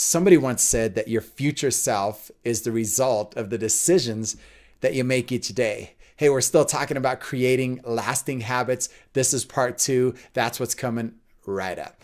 Somebody once said that your future self is the result of the decisions that you make each day. Hey, we're still talking about creating lasting habits. This is part two. That's what's coming right up.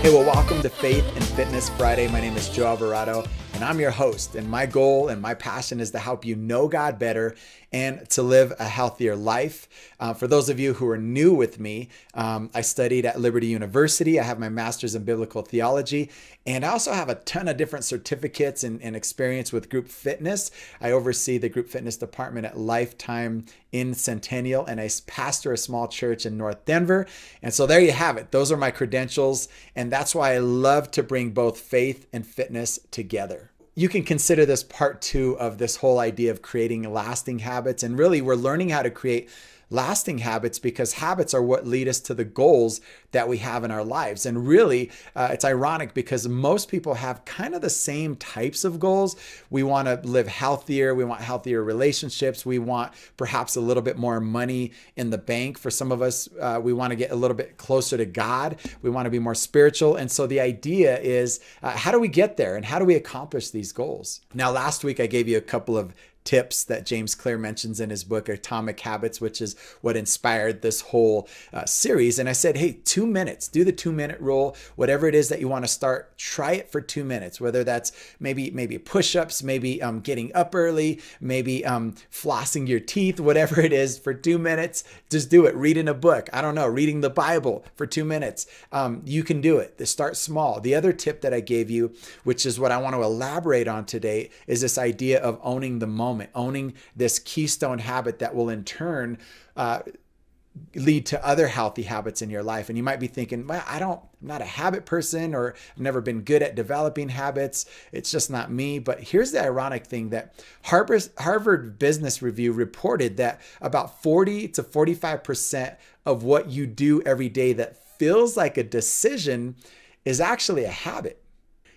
Hey, well, welcome to Faith and Fitness Friday. My name is Joe Alvarado, and I'm your host. And my goal and my passion is to help you know God better and to live a healthier life. Uh, for those of you who are new with me, um, I studied at Liberty University. I have my master's in biblical theology, and I also have a ton of different certificates and, and experience with group fitness. I oversee the group fitness department at Lifetime in Centennial, and I pastor a small church in North Denver. And so there you have it. Those are my credentials, and that's why I love to bring both faith and fitness together you can consider this part two of this whole idea of creating lasting habits. And really, we're learning how to create lasting habits because habits are what lead us to the goals that we have in our lives. And really, uh, it's ironic because most people have kind of the same types of goals. We want to live healthier, we want healthier relationships, we want perhaps a little bit more money in the bank. For some of us, uh, we want to get a little bit closer to God, we want to be more spiritual. And so the idea is uh, how do we get there and how do we accomplish these goals? Now, last week I gave you a couple of tips that James Clear mentions in his book Atomic Habits, which is what inspired this whole uh, series. And I said, hey, two minutes, do the two minute rule, whatever it is that you want to start, try it for two minutes. Whether that's maybe maybe push ups, maybe um, getting up early, maybe um, flossing your teeth, whatever it is for two minutes, just do it. Reading a book, I don't know, reading the Bible for two minutes. Um, you can do it. Start small. The other tip that I gave you, which is what I want to elaborate on today, is this idea of owning the moment moment, owning this keystone habit that will in turn uh, lead to other healthy habits in your life. And you might be thinking, well, I don't, I'm not a habit person or I've never been good at developing habits. It's just not me. But here's the ironic thing that Harvard, Harvard Business Review reported that about 40 to 45% of what you do every day that feels like a decision is actually a habit.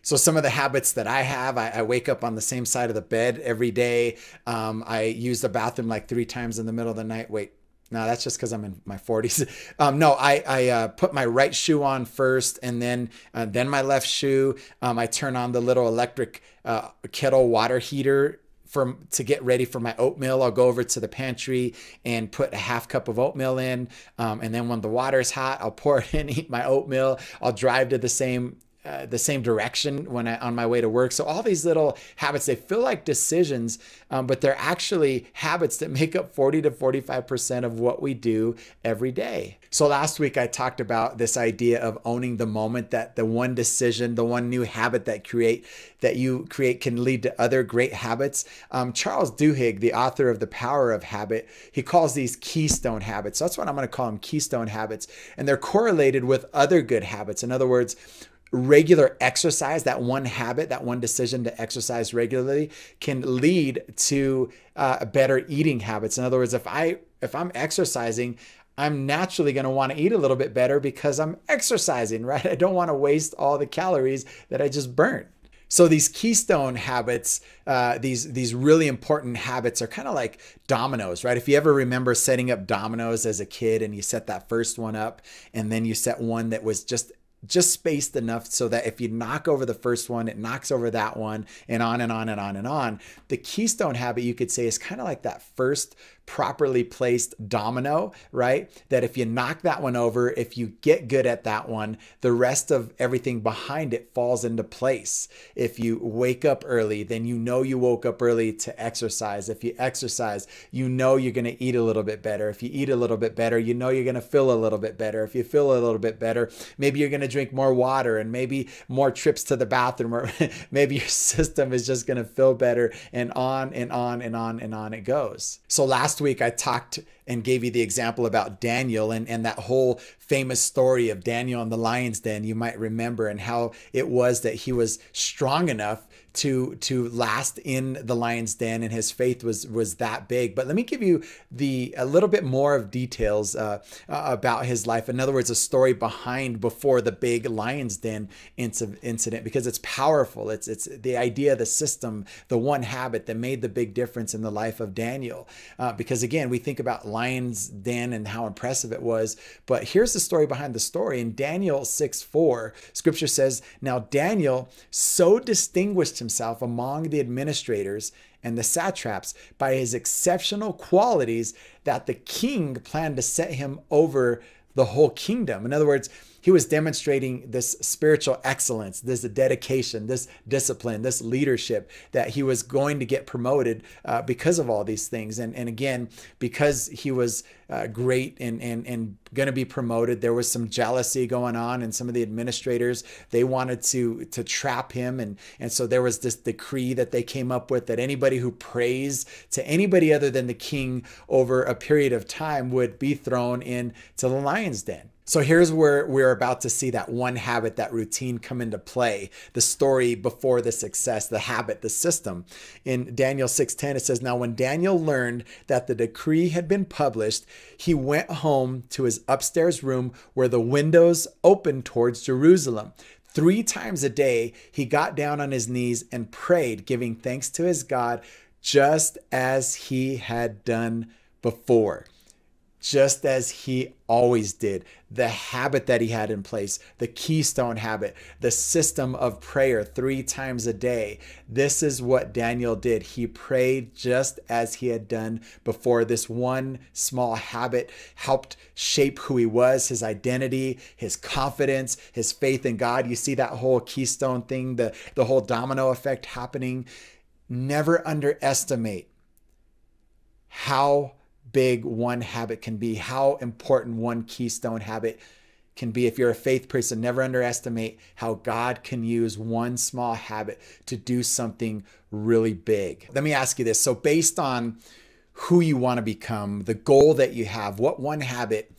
So some of the habits that I have, I, I, wake up on the same side of the bed every day. Um, I use the bathroom like three times in the middle of the night. Wait, no, that's just because I'm in my 40s. Um, no, I, I uh, put my right shoe on first, and then uh, then my left shoe. Um, I turn on the little electric uh, kettle water heater for to get ready for my oatmeal. I'll go over to the pantry and put a half cup of oatmeal in, um, and then when the water is hot, I'll pour it in, eat my oatmeal. I'll drive to the same uh, the same direction when I on my way to work. So all these little habits, they feel like decisions, um, but they're actually habits that make up 40 to 45% of what we do every day. So last week I talked about this idea of owning the moment that the one decision, the one new habit that create that you create can lead to other great habits. Um, Charles Duhigg, the author of The Power of Habit, he calls these keystone habits. So that's what I'm going to call them keystone habits. And they're correlated with other good habits. In other words, regular exercise, that one habit, that one decision to exercise regularly can lead to uh, better eating habits. In other words, if I if I'm exercising, I'm naturally going to want to eat a little bit better because I'm exercising, right? I don't want to waste all the calories that I just burned. So these keystone habits, uh, these these really important habits, are kind of like dominoes, right? If you ever remember setting up dominoes as a kid, and you set that first one up, and then you set one that was just just spaced enough so that if you knock over the first one, it knocks over that one, and on and on and on and on. The keystone habit, you could say, is kind of like that first properly placed domino, right? That if you knock that one over, if you get good at that one, the rest of everything behind it falls into place. If you wake up early, then you know you woke up early to exercise. If you exercise, you know you're going to eat a little bit better. If you eat a little bit better, you know you're going to feel a little bit better. If you feel a little bit better, maybe you're going to drink more water and maybe more trips to the bathroom or maybe your system is just going to feel better and on and on and on and on it goes. So last last week I talked and gave you the example about Daniel and, and that whole famous story of Daniel in the lion's den, you might remember, and how it was that he was strong enough to to last in the lion's den and his faith was was that big but let me give you the a little bit more of details uh, uh, about his life in other words a story behind before the big lion's den incident because it's powerful. It's it's the idea, the system, the one habit that made the big difference in the life of Daniel. Uh, because again, we think about lion's den and how impressive it was, but here's the story behind the story. In Daniel 6 4, scripture says, Now Daniel so distinguished himself among the administrators and the satraps by his exceptional qualities that the king planned to set him over the whole kingdom. In other words, he was demonstrating this spiritual excellence, this dedication, this discipline, this leadership that he was going to get promoted uh, because of all these things. And, and again, because he was uh, great and, and, and going to be promoted, there was some jealousy going on, and some of the administrators they wanted to to trap him, and and so there was this decree that they came up with that anybody who prays to anybody other than the king over a period of time would be thrown into the lion's den. So here's where we're about to see that one habit, that routine come into play. The story before the success, the habit, the system. In Daniel 6:10 it says, "Now when Daniel learned that the decree had been published, he went home to his upstairs room where the windows opened towards Jerusalem. Three times a day, he got down on his knees and prayed, giving thanks to his God, just as he had done before." Just as he always did. The habit that he had in place, the keystone habit, the system of prayer three times a day. This is what Daniel did. He prayed just as he had done before. This one small habit helped shape who he was, his identity, his confidence, his faith in God. You see that whole keystone thing, the, the whole domino effect happening. Never underestimate how big one habit can be, how important one keystone habit can be. If you're a faith person, never underestimate how God can use one small habit to do something really big. Let me ask you this. So, based on who you want to become, the goal that you have, what one habit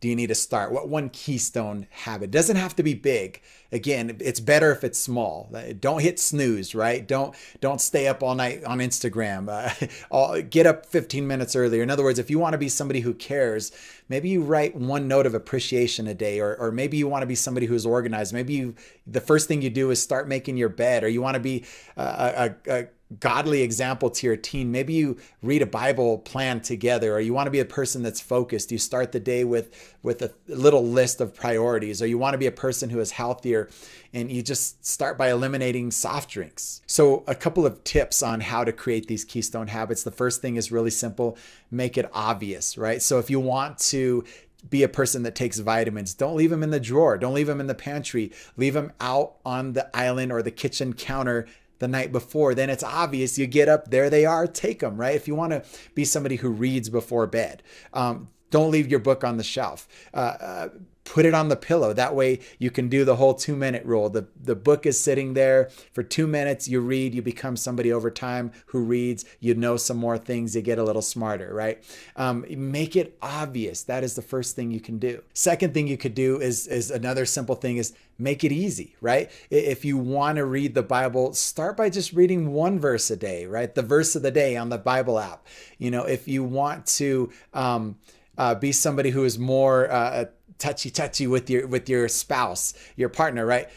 do you need to start? What one keystone habit? It doesn't have to be big. Again, it's better if it's small. Don't hit snooze, right? Don't don't stay up all night on Instagram. Uh, get up 15 minutes earlier. In other words, if you want to be somebody who cares, maybe you write one note of appreciation a day, or or maybe you want to be somebody who's organized. Maybe you the first thing you do is start making your bed, or you want to be a, a, a godly example to your teen. Maybe you read a Bible plan together, or you want to be a person that's focused. You start the day with with a little list of priorities, or you want to be a person who is healthier, and you just start by eliminating soft drinks. So, a couple of tips on how to create these keystone habits. The first thing is really simple: make it obvious, right? So, if you want to be a person that takes vitamins. Don't leave them in the drawer. Don't leave them in the pantry. Leave them out on the island or the kitchen counter the night before, then it's obvious you get up, there they are, take them, right? If you want to be somebody who reads before bed, um, don't leave your book on the shelf. Uh, uh, put it on the pillow. That way you can do the whole two minute rule. The, the book is sitting there for two minutes. You read, you become somebody over time who reads, you know some more things, you get a little smarter, right? Um, make it obvious. That is the first thing you can do. Second thing you could do is, is another simple thing is make it easy, right? If you want to read the Bible, start by just reading one verse a day, right? The verse of the day on the Bible app. You know, if you want to, um, uh, be somebody who is more uh, touchy touchy with your with your spouse your partner right?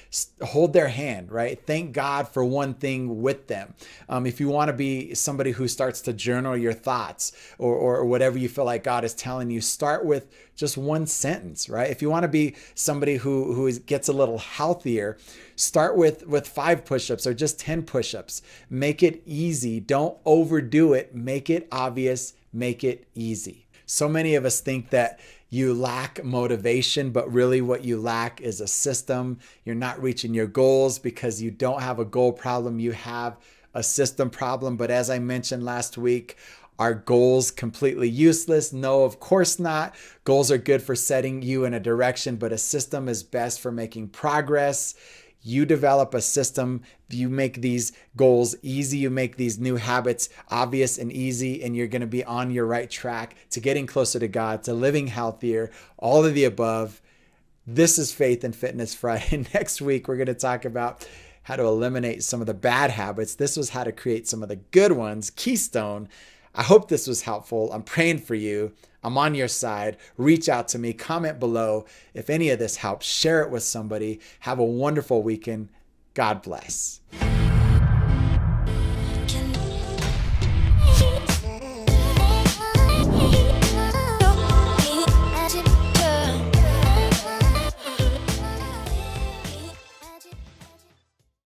Hold their hand right? Thank god for one thing with them. Um, if you want to be somebody who starts to journal your thoughts or, or whatever you feel like god is telling you start with just one sentence right? If you want to be somebody who who is, gets a little healthier start with with five push-ups or just 10 push-ups. Make it easy. Don't overdo it. Make it obvious. Make it easy so many of us think that you lack motivation, but really what you lack is a system. You're not reaching your goals because you don't have a goal problem, you have a system problem. But as I mentioned last week, are goals completely useless? No, of course not. Goals are good for setting you in a direction, but a system is best for making progress you develop a system, you make these goals easy, you make these new habits obvious and easy, and you're going to be on your right track to getting closer to God, to living healthier, all of the above. This is Faith and Fitness Friday. Next week, we're going to talk about how to eliminate some of the bad habits. This was how to create some of the good ones, Keystone. I hope this was helpful. I'm praying for you. I'm on your side. Reach out to me, comment below. If any of this helps, share it with somebody. Have a wonderful weekend. God bless.